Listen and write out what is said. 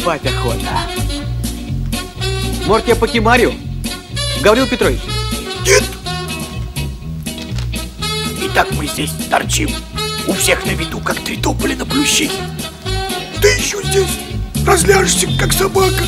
спать охота. Может, я покемарю? Гаврил Петрович? Нет. И так мы здесь торчим. У всех на виду, как три тополя на плющихе. Ты еще здесь разляжешься, как собака.